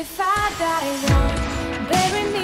If I die young, bury me.